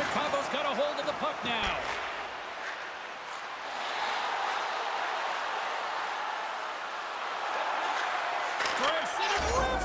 Chicago's got a hold of the puck now. Grabs it